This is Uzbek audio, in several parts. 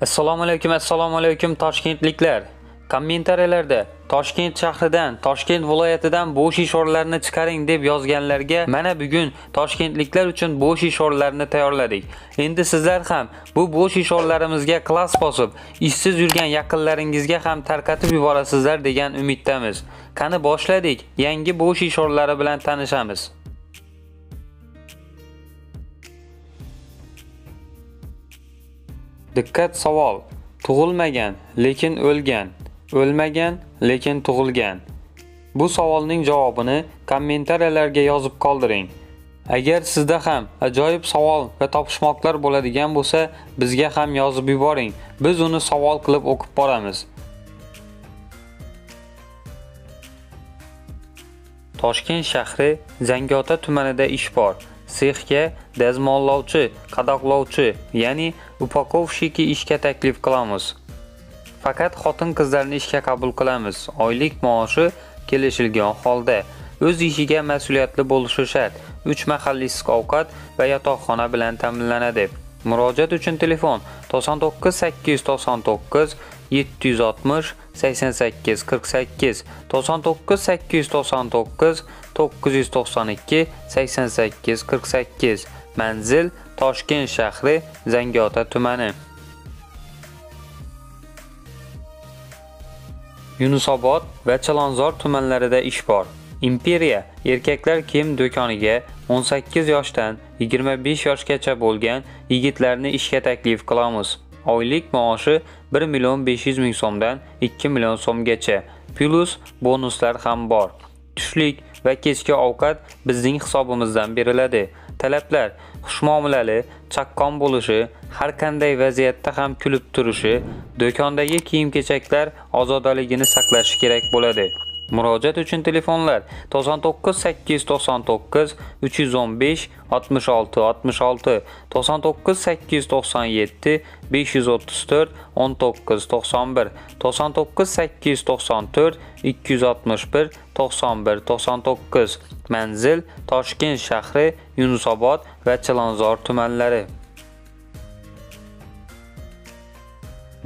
Assalomu alaykum, assalomu alaykum Toshkentliklar. Kommentariyalarda Toshkent shahridan, Toshkent viloyatidan bo'sh ish o'rinlarini chiqaring deb yozganlarga mana bugun toshkentliklar uchun bo'sh ish o'rinlarini tayyorladik. Endi sizlar ham bu bo'sh ish o'rinlarimizga klass bosib, ishsiz yurgan yaqinlaringizga ham tarqatib yuborasizlar degan umiddamiz. Qani boshladik. Yangi bo'sh ish o'rinlari bilan tanishamiz. Diqqat savol. Tug'ilmagan, lekin o'lgan. O'lmagan, lekin tug'ilgan. Bu savolning javobini kommentariyalarga yozib qoldiring. Agar sizda ham ajoyib savol va topishmoqlar bo'ladigan bo'lsa, bizga ham yozib yuboring. Biz uni savol qilib o'qib boramiz. Toshkent shahri Zangiota tumanida ish bor. Sexga dazmollovchi, qadoqlovchi, ya'ni upakovshiki ishga taklif qilamiz. Faqat xotin-qizlarni ishga qabul qilamiz. Oylik maoshi kelishilgan holda o'z ishiga mas'uliyatli bo'lishi shart. 3 mahalliy issiq ovqat va yotoqxona bilan ta'minlanadi. Murojaat uchun telefon 99 899 760 88 48 99 899 992 88 48 Manzil Toshkent shahri Zangiota tumani Yunusobod va Chilonzor tumanlarida ish bor. Imperiya erkaklar kiyim do'koniga 18 yoshdan 25 yoshgacha bo'lgan yigitlarni ishga taklif qilamiz. Oylik maoshi 1 million 500 ming so'mdan 2 million so'mgacha, plus bonuslar ham bor. Tushlik va kechki ovqat bizning hisobimizdan beriladi. Talablar: xushmuomalali, chaqqon bo'lishi, har qanday vaziyatda ham kulib turishi, do'kondagi kiyim-kechaklar ozodaligini saqlashi kerak bo'ladi. Murojaat uchun telefonlar 99 899 315 66 66 99 897 534 19 91 99 894 261 91 99 Manzil Toshkent shahri Yunusobod va Chilonzor tumanlari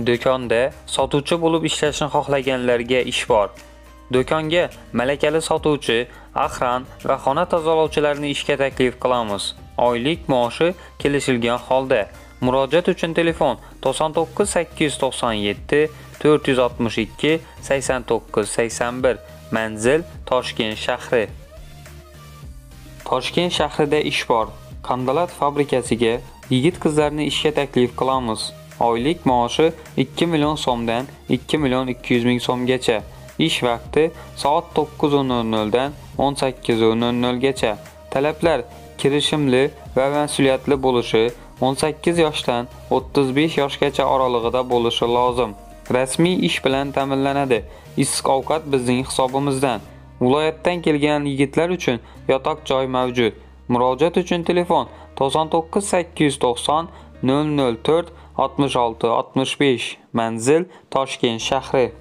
Do'konda sotuvchi bo'lib ishlashni xohlaganlarga ish bor. Do'konga malakali sotuvchi, ahran va xona tozalovchilarni ishga taklif qilamiz. Oylik maoshi kelishilgan holda. Murojaat uchun telefon 99897 462 89 81. Manzil Toshkent shahri. Toshkent shahrida ish bor. Qandalat fabrikasiga yigit-qizlarni ishga taklif qilamiz. Oylik maoshi 2 million so'mdan 2 million 200 ming so'mgacha. Ish vaqti soat 9:00 dan 18:00 gacha. Talablar: kirishimli va mas'uliyatli bo'lishi, 18 yoshdan 35 yoshgacha oralig'ida bo'lishi lozim. Rasmiy ish bilan ta'minlanadi. Issiq ovqat bizning hisobimizdan. Viloyatdan kelgan yigitlar uchun yotoq joy mavjud. Murojaat uchun telefon 99 890 004 66 65. Manzil Toshkent shahri.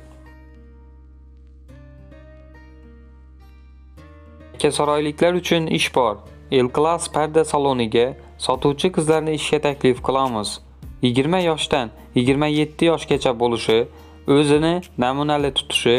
Yakkasaroyliklar uchun ish bor. El-Class parda saloniga sotuvchi qizlarni ishga taklif qilamiz. 20 yoshdan 27 yoshgacha bo'lishi, o'zini namunali tutishi,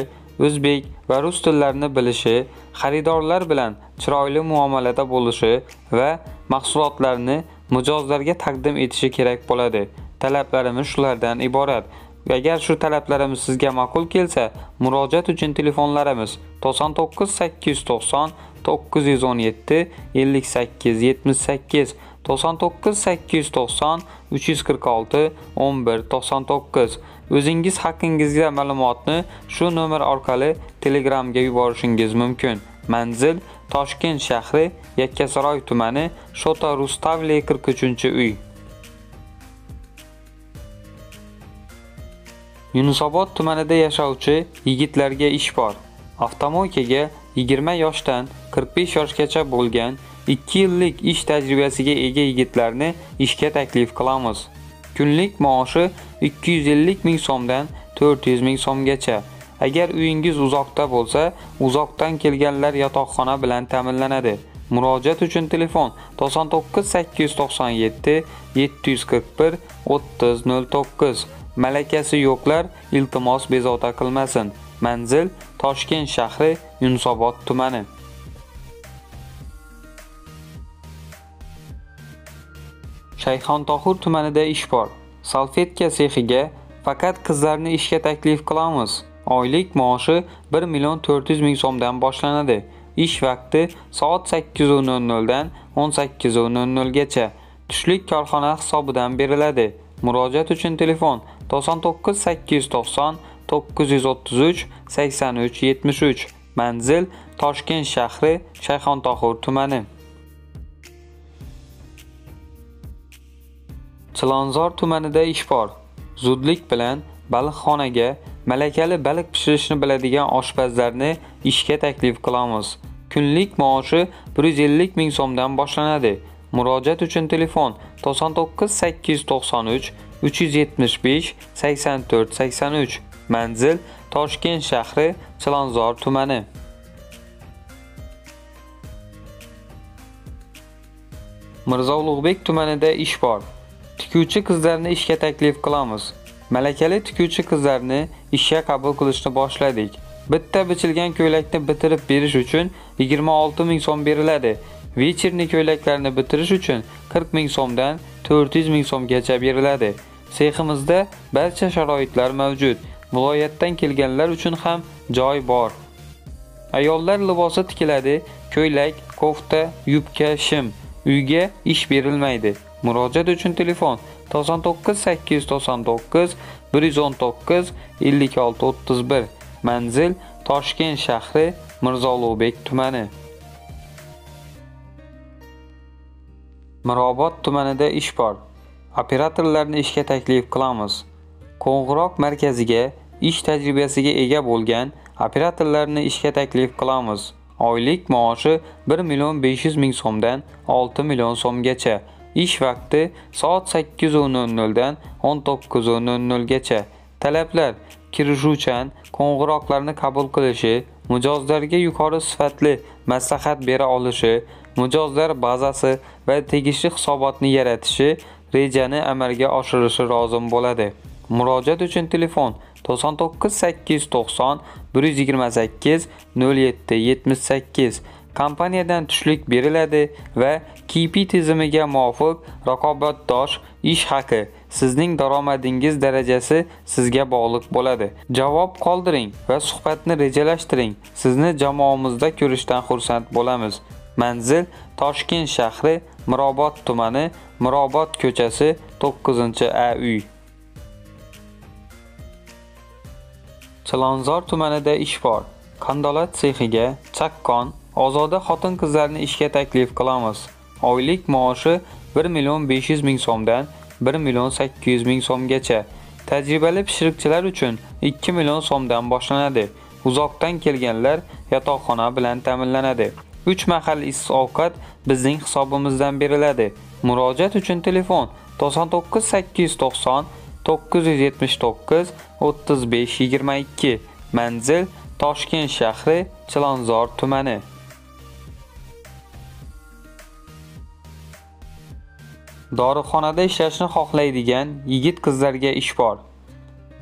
o'zbek va rus tillarini bilishi, xaridorlar bilan chiroyli muomalada bo'lishi va mahsulotlarni mijozlarga taqdim etishi kerak bo'ladi. Talablarimiz shulardan iborat. Agar shu talablarimiz sizga ma'qul kelsa, murojaat uchun telefonlarimiz 99 890 917 58 78 99 890 346 11 99 O'zingiz haqingizga ma'lumotni shu nomer orqali Telegramga yuborishingiz mumkin. Manzil Toshkent shahri Yakkasaroy tumani Shota Rustavli 43-uy. Yunusobod tumanida yashovchi yigitlarga ish bor. Avtomoykaga 20 yoshdan 45 yoshgacha bo'lgan 2 yillik ish tajribasiga ega yigitlarni ishga taklif qilamiz. Kunlik maoshi 250 ming so'mdan 400 ming so'mgacha. Agar uyingiz uzoqda bo'lsa, uzoqdan kelganlar yotoqxona bilan ta'minlanadi. Murojaat uchun telefon 99 897 741 3009 malakasi yo'qlar iltimos bezovta qilmasin. Manzil Toshkent shahri Yunusobod tumani. Shayxontohur tumanida ish bor. Salfetka sexiga faqat qizlarni ishga taklif qilamiz. Oylik maoshi 1 million 400 ming so'mdan boshlanadi. Ish vaqti soat 8:00 dan 18:00 gacha. Tushlik korxona hisobidan beriladi. Murojaat uchun telefon 99 890 933 83 73. Manzil Toshkent shahri Shayxontohur tumani. Chilonzor tumanida ish bor. Zudlik bilan baliqxonaga malakali baliq pishirishni biladigan oshpazlarni ishga taklif qilamiz. Kunlik maoshi 150 ming so'mdan boshlanadi. Murojaat uchun telefon 99 893 375 84 83. Manzil Toshkent shahri Chilonzor tumani. Mirzo Ulug'bek tumanida ish bor. Tikuvchi qizlarni ishga taklif qilamiz. Malakali tikuvchi qizlarni ishga qabul qilishni boshladik. Bitta bichilgan ko'ylakni bitirib berish uchun 26 ming so'm beriladi. Vecherni ko'ylaklarni bitirish uchun 40 ming so'mdan 400 ming so'mgacha beriladi. Seximizda barcha sharoitlar mavjud. Viloyatdan kelganlar uchun ham joy bor. Ayollar libosi tikiladi, ko'ylak, kofta, yubka, shim. Uyga ish berilmaydi. Murojaat uchun telefon 99 899 119 56 31. Manzil Toshkent shahri Mirzo Ulug'bek tumani. Mirobod tumanida ish bor. Operatorlarni ishga taklif qilamiz. Qo'ng'iroq markaziga ish tajribasiga ega bo'lgan operatorlarni ishga taklif qilamiz. Oylik maoshi 1 million 500 ming so'mdan 6 million so'mgacha. Ish vaqti soat 8:00 dan 19:00 gacha. Talablar: kirishuvchan qo'ng'iroqlarni qabul qilishi, mijozlarga yuqori sifatli maslahat bera olishi, mijozlar bazasi va tegishli hisobotni yaratishi, rejani amalga oshirishi lozim bo'ladi. Murojaat uchun telefon 99 890 128 07 78 kompaniyadan tushlik beriladi va KP tizimiga muvofiq raqobatdosh ish haqi sizning daromadingiz darajasi sizga bog'liq bo'ladi. Javob qoldiring va suhbatni rejalashtiring. Sizni jamoamizda ko'rishdan xursand bo'lamiz. Manzil Toshkent shahri Mirobod tumani, Mirobod ko'chasi 9-A uy. Chilonzor tumanida ish bor. Qandolat sexiga chaqqon Ozoda xotin-qizlarni ishga taklif qilamiz. Oylik maoshi 1 million 500 ming so'mdan 1 million 800 ming so'mgacha. Tajribali pishiriqchilar uchun 2 million so'mdan boshlanadi. Uzoqdan kelganlar yotoqxona bilan ta'minlanadi. 3 mahal issiq ovqat bizning hisobimizdan beriladi. Murojaat uchun telefon 99 890 979 35 22. Manzil Toshkent shahri Chilonzor tumani. Dorixonada ishlashni xohlaydigan yigit-qizlarga ish bor.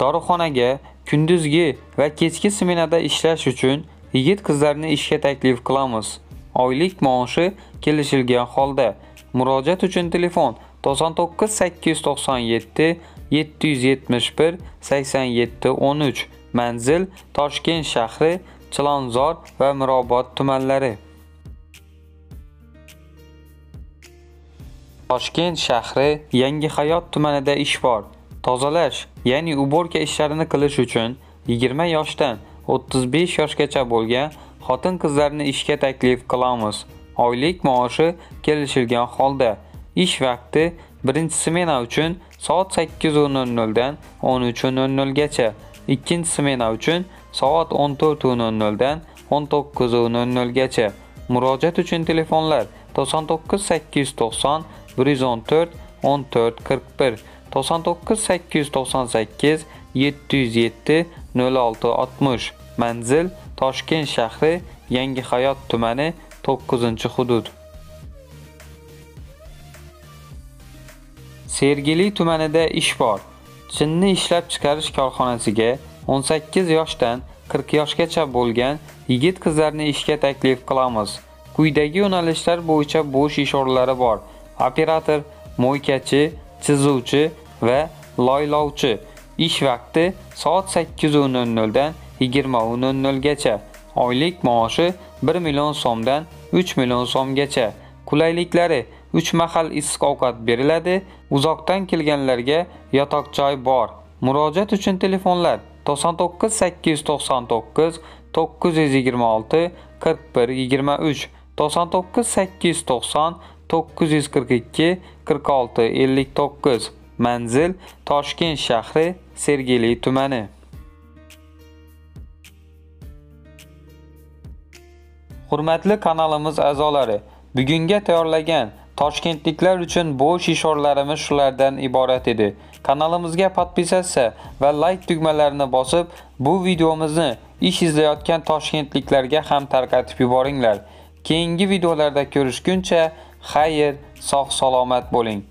Dorixonaga kunduzgi va kechki smenada ishlash uchun yigit-qizlarni ishga taklif qilamiz. Oylik maoshi kelishilgan holda. Murojaat uchun telefon 99 897 771 87 13. Manzil Toshkent shahri, Chilonzor va Mirobod tumanlari. Toshkent shahri Yangi Hayot tumanida ish bor. Tozalash, ya'ni uborka ishlarini qilish uchun 20 yoshdan 35 yoshgacha bo'lgan xotin-qizlarni ishga taklif qilamiz. Oylik maoshi kelishilgan holda. Ish vaqti birinchi smena uchun soat 8:00 dan 13:00 gacha, ikkinchi smena uchun soat 14:00 dan 19:00 gacha. Murojaat uchun telefonlar 99 890 114 14 41 99 898 707 06 60 Manzil Toshkent shahri Yangi Hayot tumani 9-hudud. Sergeli tumanida ish bor. Chinni ishlab chiqarish korxonasiga 18 yoshdan 40 yoshgacha bo'lgan yigit-qizlarni ishga taklif qilamiz. Quyidagi yo'nalishlar bo'yicha bo'sh ish o'rinlari bor. Operator, mo'ykachi, chizuvchi va loylovchi. Ish vaqti soat 8:00 dan 20:00 gacha. Oylik maoshi 1 million so'mdan 3 million so'mgacha. Qulayliklari 3 mahal issiq ovqat beriladi. Uzoqdan kelganlarga yotoq joy bor. Murojaat uchun telefonlar 99 899 926 41 23 99 890 942 46 59 Manzil Toshkent shahri Sergeli tumani Hurmatli kanalimiz a'zolari, bugunga tayyorlagan Toshkentliklar uchun bo'sh ishorlarimiz shulardan iborat edi. Kanalimizga podpisatsiya va like tugmalarini bosib, bu videomizni ish izlayotgan toshkentliklarga ham tarqatib yuboringlar. Keyingi videolarda ko'rishguncha, xayr, sog' salomat bo'ling.